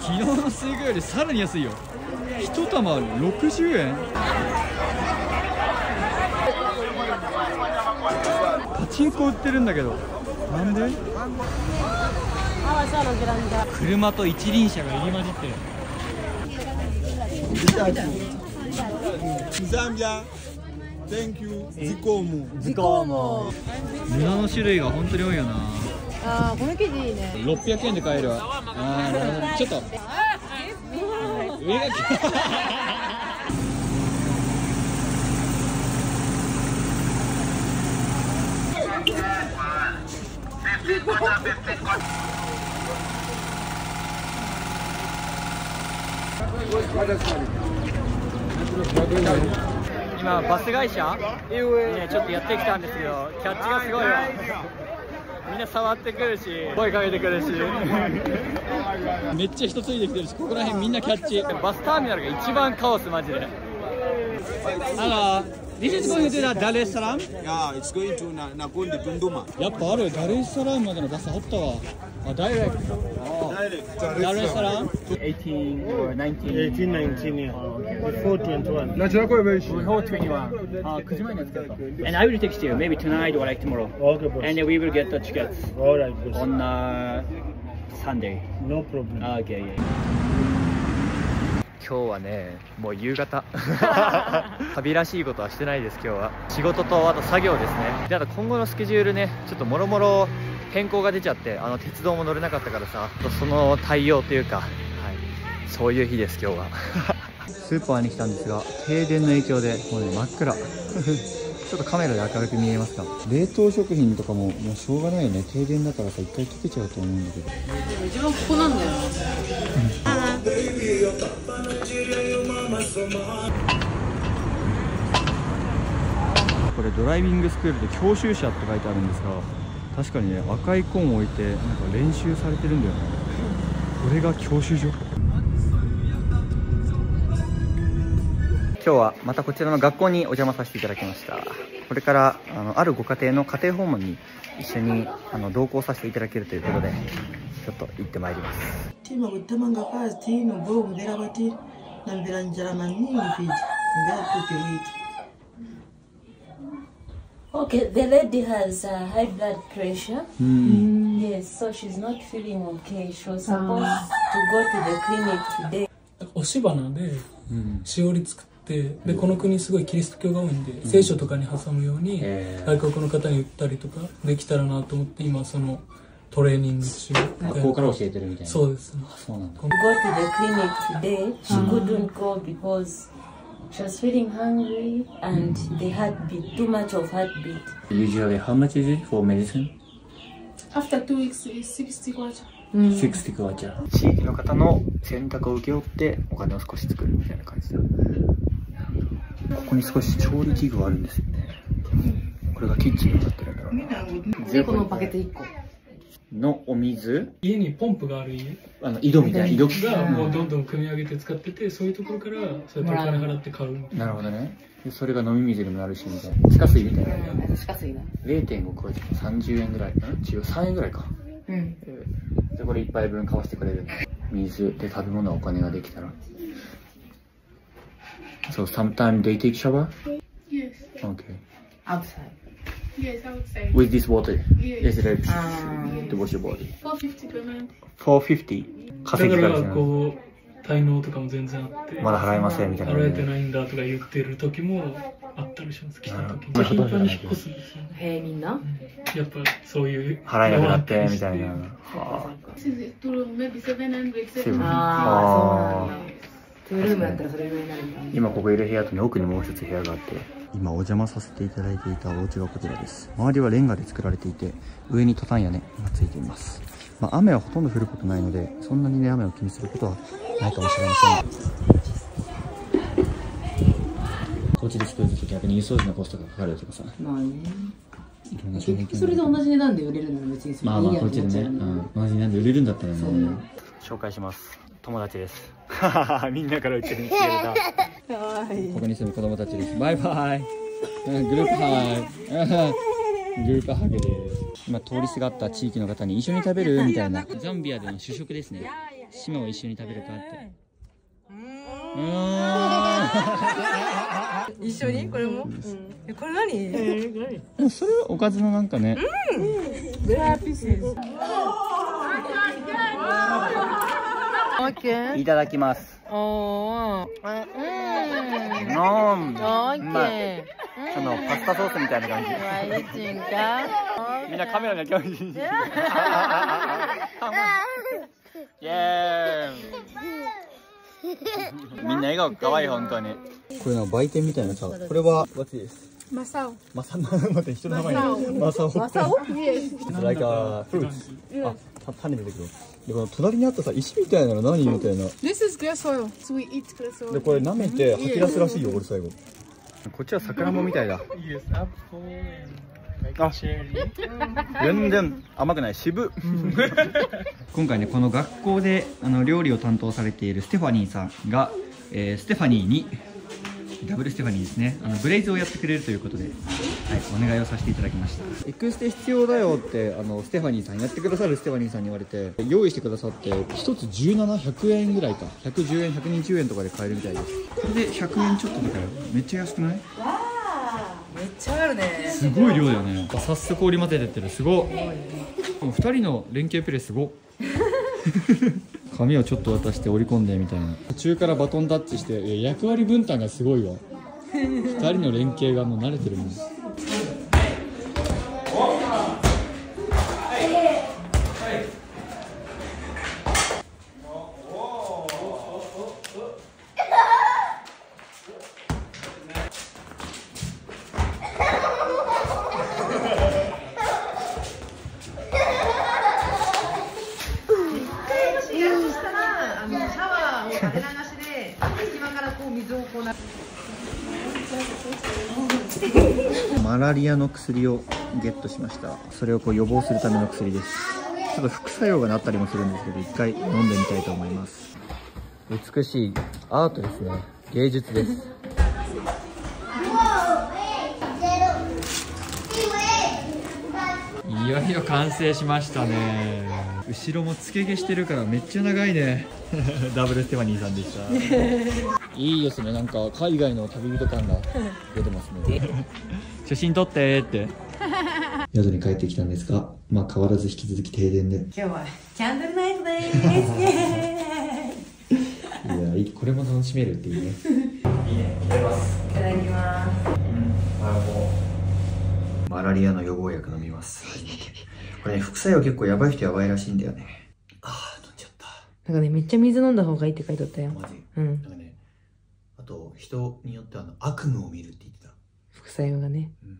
昨日のスイカよりさらに安いよ。一玉60円。パチンコ売ってるんだけど。なんで？車と一輪車が入り混じってる。Thank you. Zikomo. Zikomo。布の種類が本当に多いよな。ああこの生地いいね。600円で買えるわ。あーなるほど。ちょっと。上が 今バス会社？にねちょっとやってきたんですけどキャッチがすごいわ。みんな触ってくるし。声かけてくるし。めっちゃ人ついてきてるしここら辺みんなキャッチ。バスターミナルが一番カオスマジで。あの This is going to the Dar es Salaam Yeah, it's going to Na- Nakundi Tunduma. やっぱあるダルエスサラームまでのバスあったわ。あダイレクト18 or 19 18, 19, yeah. Before 21. Before 21あ9時前に着けた And I will text you maybe tonight or like tomorrow Okay, boss. And we will get the tickets All right, boss. on uh, Sunday No problem. Okay, yeah. 今日はねもう夕方旅らしいことはしてないです今日は仕事とあと作業ですねであと今後のスケジュールねちょっともろもろ変更が出ちゃってあの鉄道も乗れなかったからさその対応というか、はい、そういう日です今日は。スーパーに来たんですが停電の影響でもうね真っ暗。ちょっとカメラで明るく見えますか？冷凍食品とかももうしょうがないよね。停電だからさ一回溶けちゃうと思うんだけど。一番ここなんだよ。これドライビングスクールで教習車って書いてあるんですが確かにね赤いコーンを置いてなんか練習されてるんだよね。これが教習所。今日はまたこちらの学校にお邪魔させていただきました。これからあのあるご家庭の家庭訪問に一緒にあの同行させていただけるということでちょっと行ってまいります。Okay, the lady has uh, high blood pressure. Yes, so she's not feeling okay. She was supposed to go to the clinic today. 押し花でしおり作って、でこの国すごいキリスト教が多いんで、聖書とかに挟むようにへ外国の方に売ったりとかできたらなと思って今そのトレーニング中学校から教えてるみたいなそうですねそうなんだ Go to the clinic today. She couldn't go because she was feeling hungry and the heartbeat, too much of heartbeat. Usually how much is it for medicine? After two weeks, it's 60 kwacha. 60クワチャ地域の方の選択を請け負ってお金を少し作るみたいな感じだここに少し調理器具があるんですよねこれがキッチンになってるんだろうなでこのバケツ1個のお水？家にポンプがある家。あの井戸みたいな井戸がもうどんどん組み上げて使っててそういうところからそう。やってお金払って買う。なるほどね。でそれが飲み水にもなるしみたいな地下水みたいな。しかすいな0.5クワチャ30円ぐらい。ん？違う3円ぐらいか。うん。でこれ1杯分買わせてくれる水で食べ物はお金ができたら。So sometimes they take shower? Yes. Okay. outside Yes, I would say. With this water? Yes. あ to wash your body? 450 per month. 450? だ稼ぎからからですね。こう滞納とかも全然あってまだ払えませんみたいな。払えてないんだとか言ってる時もあったりします来た時に頻繁に引っ越すんですよねへえみんなやっぱそういう払えなくなってみたいな。はは This is to maybe 700, セブン 700. ああそうなんだトゥールームやったらそれぐらいになるんだ今ここいる部屋とね奥にもう一つ部屋があって今お邪魔させていただいていたお家がこちらです。周りはレンガで作られていて上にトタン屋根がついています。まあ、雨はほとんど降ることないのでそんなにね雨を気にすることはないかもしれません。こっちで作ると逆に輸送費のコストがかかるとかさ。まあね。結局それで同じ値段で売れるなら別にそれまあまあでいいやことっちでね、思っちゃううん、同じなんで売れるんだったらね。紹介します。友達です みんなからうちに来てたここに住む子供たちです。バイバイ。うんグループハイグ ーパハグです。今通りすがった地域の方に一緒に食べるみたいな。ザンビアでの主食ですね。島を一緒に食べるかって。うーん。一緒に？これも、えこれ何、でもそれはおかずのなんかね。ブラピシスオッケーいただきます。おー。あうん。ノーンオッケあのパスタソースみたいな感じ。ーワイチンか？みんなカメラが興味津々イエーイ。みんな笑顔かわいい本当に。これの売店みたいなさこれは What's this? マサオ。マサ待って人の名前マサオマサオ。It's like a fruits あた種出てくるでこの隣にあったさ石みたいなの何みたいな This is glass oil. So we eat glass oil. でこれ舐めて吐き出すらしいよ俺最後こっちはさくらんぼみたいだ Yes, apple Ah. cherry. 全然甘くない渋 今回ねこの学校であの料理を担当されているステファニーさんが、えーステファニーにダブルステファニーですね。あのブレイズをやってくれるということで、はい、お願いをさせていただきました。エクステ必要だよってあのステファニーさんやってくださるステファニーさんに言われて用意してくださって1つ17100円ぐらいか。110円120円とかで買えるみたいです。これで100円ちょっとだからめっちゃ安くない？めっちゃあるね。すごい量だよね。早速織り交ぜてってる。すごっ。もう2人の連携プレーすごっ 紙をちょっと渡して織り込んでみたいな。途中からバトンタッチして役割分担がすごいわ。2人の連携がもう慣れてるもんしたらあのシャワーを垂れ流しで隙間からこう水をこうなマラリアの薬をゲットしました。それをこう予防するための薬です。ちょっと副作用がなったりもするんですけど一回飲んでみたいと思います。美しいアートですね。芸術です。いよいよ完成しましたね。後ろもつけ毛してるからめっちゃ長いね。ダブルステファニーさんでした。いいですね。なんか海外の旅人感が出てますね。写真撮ってって。宿に帰ってきたんですがまあ変わらず引き続き停電で。今日はキャンドルナイトですいやいいこれも楽しめるっていうね。いただきますマラリアの予防薬飲みます。これね副作用結構やばい人やばいらしいんだよね。ああ飲んじゃった。なんかねめっちゃ水飲んだ方がいいって書いてあったよ。マジ？うん。なんかねあと人によってはあの悪夢を見るって言ってた。副作用がね。うん